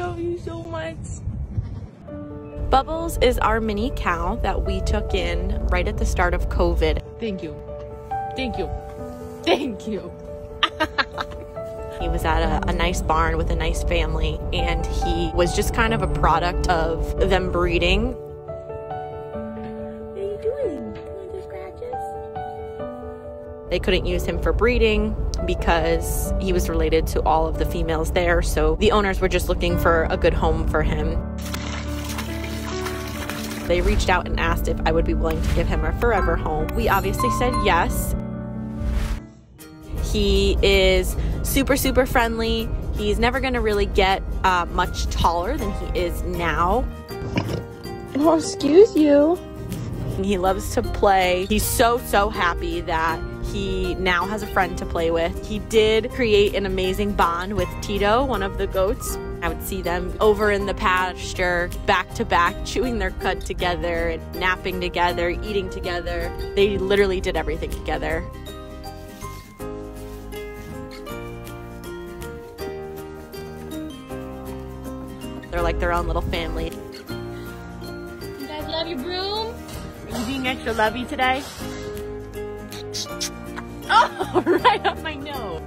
love you so much. Bubbles is our mini cow that we took in right at the start of COVID. Thank you. Thank you. Thank you. He was at a, a, nice barn with a nice family, and he was just kind of a product of them breeding. What are you doing? Doing the scratches? They couldn't use him for breeding because he was related to all of the females there, so the owners were just looking for a good home for him. They reached out and asked if I would be willing to give him a forever home. We obviously said yes. He is super, super friendly. He's never going to really get uh, much taller than he is now. Oh, excuse you. He loves to play. He's so, so happy that he now has a friend to play with. He did create an amazing bond with Tito, one of the goats. I would see them over in the pasture, back to back, chewing their cud together, and napping together, eating together. They literally did everything together. They're like their own little family. You guys love your broom? Are you being extra lovey today? Oh, right up my nose.